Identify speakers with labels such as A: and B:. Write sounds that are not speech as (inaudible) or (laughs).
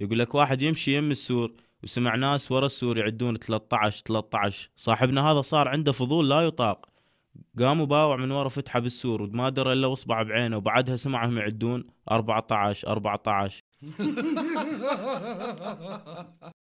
A: يقول لك واحد يمشي يم السور وسمع ناس ورا السور يعدون 13 13 صاحبنا هذا صار عنده فضول لا يطاق. قام وباوع من ورا فتحه بالسور وما درى إلا واصبعه بعينه وبعدها سمعهم يعدون 14 14 (laughs)